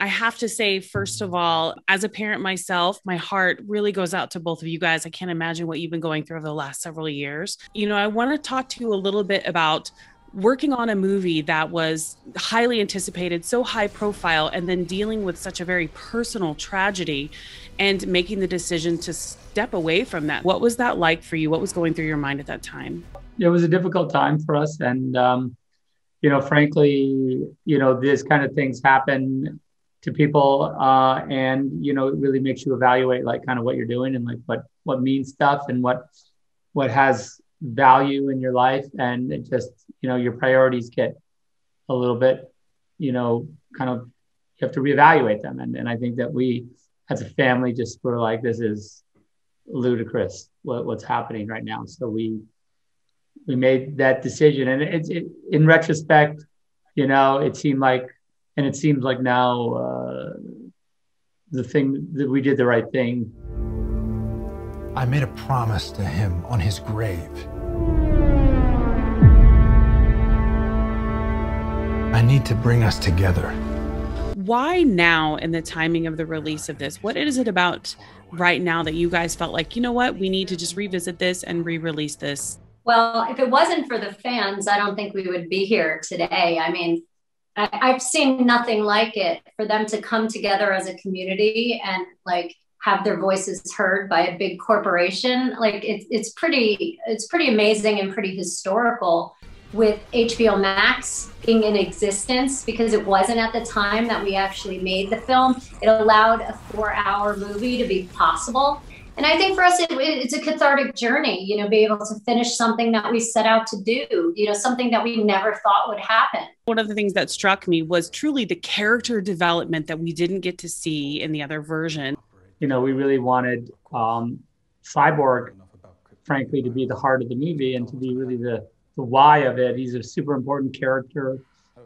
I have to say, first of all, as a parent myself, my heart really goes out to both of you guys. I can't imagine what you've been going through over the last several years. You know, I want to talk to you a little bit about working on a movie that was highly anticipated, so high profile, and then dealing with such a very personal tragedy and making the decision to step away from that. What was that like for you? What was going through your mind at that time? It was a difficult time for us. And, um, you know, frankly, you know, these kind of things happen to people. Uh, and, you know, it really makes you evaluate like kind of what you're doing and like what, what means stuff and what, what has value in your life. And it just, you know, your priorities get a little bit, you know, kind of, you have to reevaluate them. And, and I think that we, as a family, just were like, this is ludicrous what, what's happening right now. So we, we made that decision. And it's it, in retrospect, you know, it seemed like, and it seems like now uh, the thing that we did the right thing. I made a promise to him on his grave. I need to bring us together. Why now in the timing of the release of this? What is it about right now that you guys felt like, you know what, we need to just revisit this and re release this? Well, if it wasn't for the fans, I don't think we would be here today. I mean, I, have seen nothing like it for them to come together as a community and like have their voices heard by a big corporation. Like it's it's pretty it's pretty amazing and pretty historical with HBO Max being in existence because it wasn't at the time that we actually made the film. It allowed a four hour movie to be possible. And I think for us, it, it's a cathartic journey, you know, be able to finish something that we set out to do, you know, something that we never thought would happen. One of the things that struck me was truly the character development that we didn't get to see in the other version. You know, we really wanted um, Cyborg, frankly, to be the heart of the movie and to be really the the why of it. He's a super important character.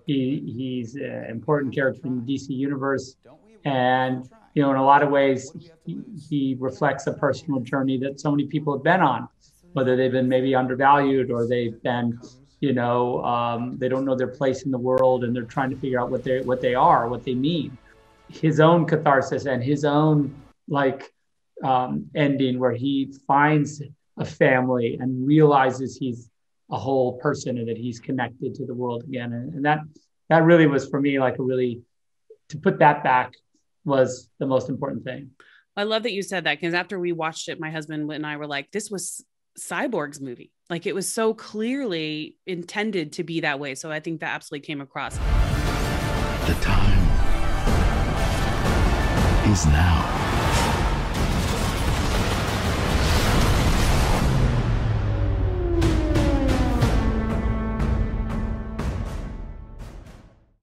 He he's an important character in the DC universe, and you know, in a lot of ways, he, he reflects a personal journey that so many people have been on, whether they've been maybe undervalued or they've been, you know, um, they don't know their place in the world and they're trying to figure out what they what they are, what they mean. His own catharsis and his own like um, ending where he finds a family and realizes he's a whole person and that he's connected to the world again. And, and that that really was for me like a really to put that back was the most important thing. I love that you said that because after we watched it, my husband and I were like, this was Cyborg's movie. Like it was so clearly intended to be that way. So I think that absolutely came across. The time is now